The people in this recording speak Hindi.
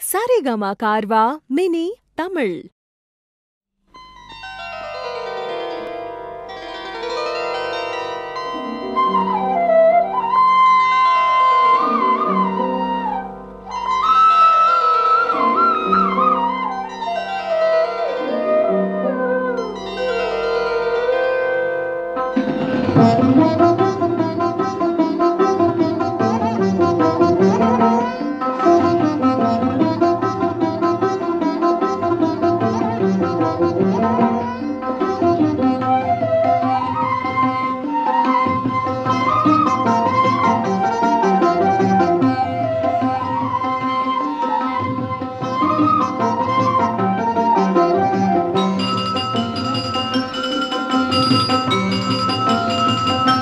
Saregama Carvaan mini Tamil Música